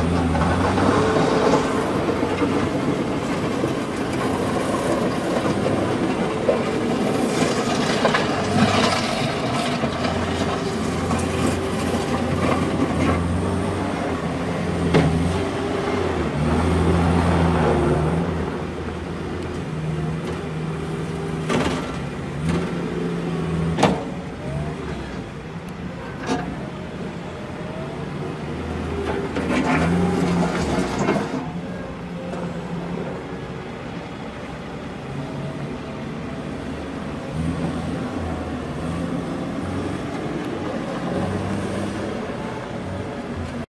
何?